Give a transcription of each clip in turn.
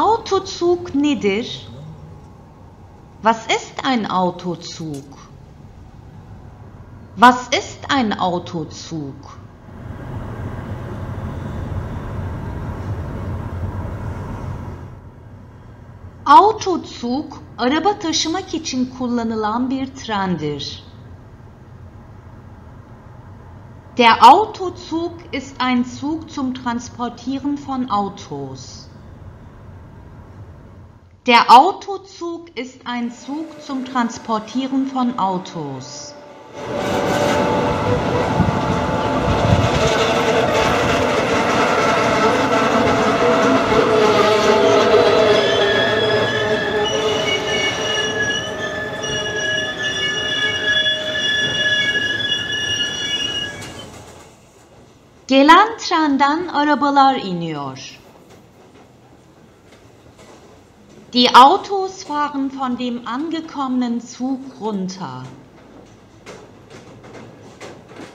Autozug nedir? Was ist ein Autozug? Was ist ein Autozug? Autozug, araba taşımak için kullanılan bir trendir. Der Autozug ist ein Zug zum Transportieren von Autos. Der Autozug ist ein Zug zum Transportieren von Autos. Gelen trenden arabalar iniyor. Die Autos fahren von dem angekommenen Zug runter.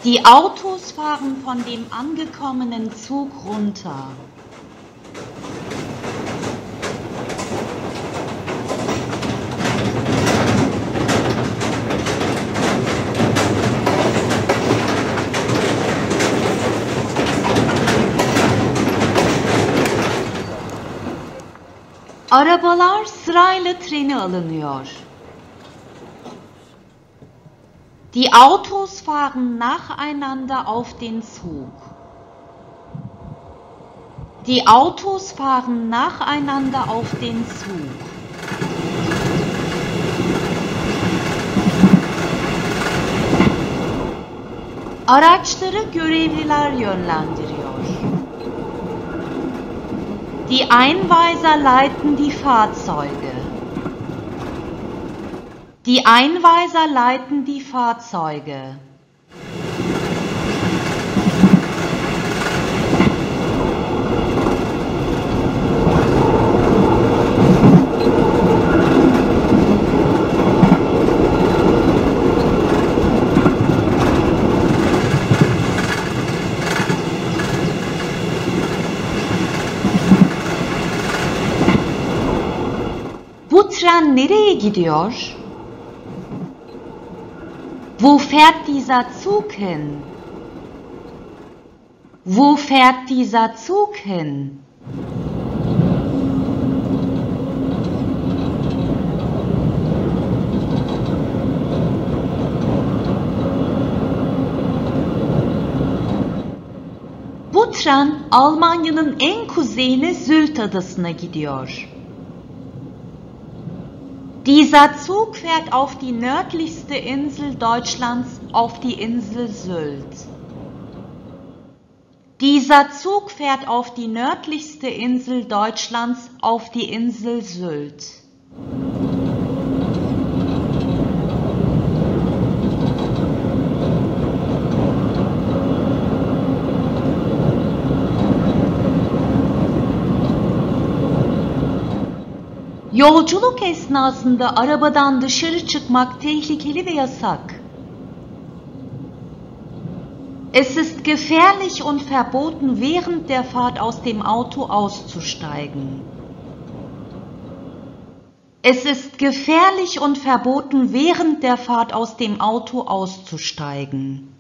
Die Autos fahren von dem angekommenen Zug runter. Arabalar sırayla treni alınıyor. Die Autos fahren nacheinander auf den Zug. Die Autos fahren nacheinander auf den Zug. Araçları görevliler yönlendiriyor. Die Einweiser leiten die Fahrzeuge. Die Einweiser leiten die Fahrzeuge. Tren nereye gidiyor? Wo fährt dieser Zug hin? Wo fährt dieser Zug hin? Bu tren Almanya'nın en kuzeyine Sylt adasına gidiyor. Dieser Zug fährt auf die nördlichste Insel Deutschlands, auf die Insel Sylt. Dieser Zug fährt auf die nördlichste Insel Deutschlands, auf die Insel Sylt. Yolculuk esnasında arabadan dışarı çıkmak tehlikeli ve yasak. Es ist gefährlich und verboten, während der Fahrt aus dem Auto auszusteigen. Es ist gefährlich und verboten, während der Fahrt aus dem Auto auszusteigen.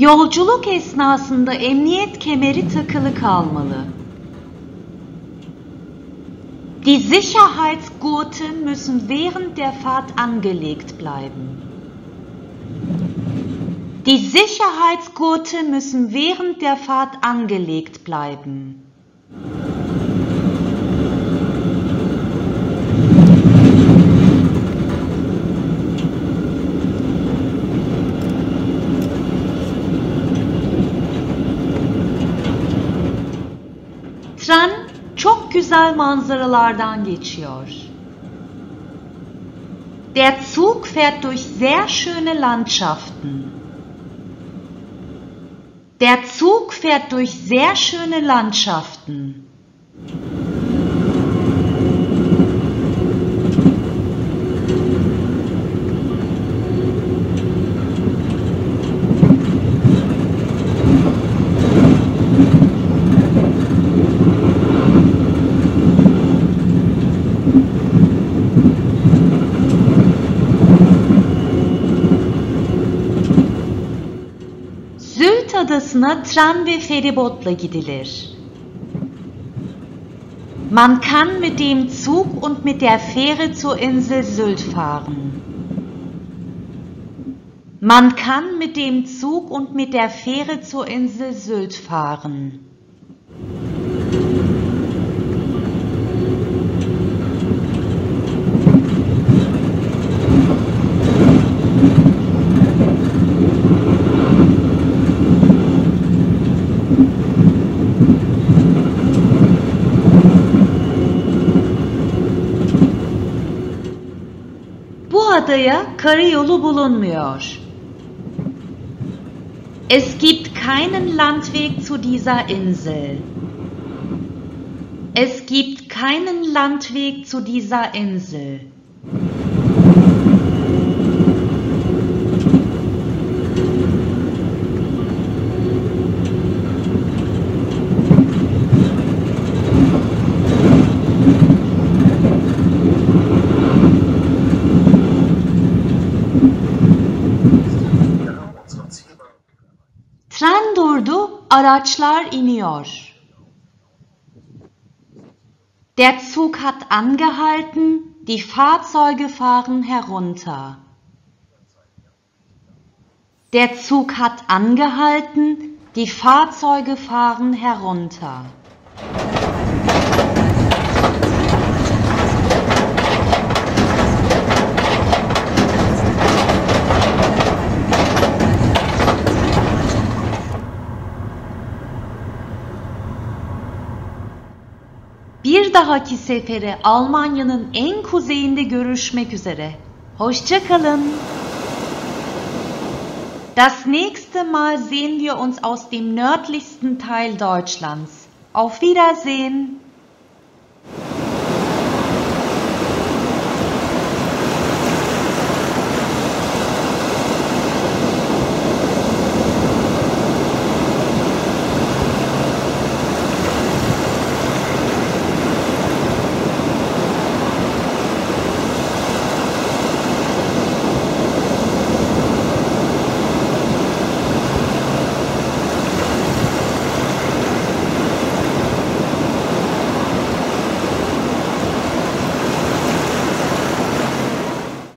Yolculuk esnasında emniyet kemeri takılı kalmalı. Die Sicherheitsgurte müssen während der Fahrt angelegt bleiben. Die Sicherheitsgurte müssen während der Fahrt angelegt bleiben. Tren çok güzel manzaralardan geçiyor. Der Zug fährt durch sehr schöne Landschaften. Der Zug fährt durch sehr schöne Landschaften. Zült Adası'na tren ve feribotla gidilir. Man kann mit dem Zug und mit der Fähre zur Insel Sylt fahren. Man kann mit dem Zug und mit der Fähre zur Insel Sylt fahren. Adaya karayolu bulunmuyor. Es gibt keinen Landweg zu dieser Insel. Es gibt keinen Landweg zu dieser Insel. Tren durdu, araçlar iniyor. Der Zug hat angehalten, die Fahrzeuge fahren herunter. Der Zug hat angehalten, die Fahrzeuge fahren herunter. Dahaki sefere Almanya'nın en kuzeyinde görüşmek üzere. Hoşça kalın. Das nächste Mal sehen wir uns aus dem nördlichsten Teil Deutschlands. Auf Wiedersehen.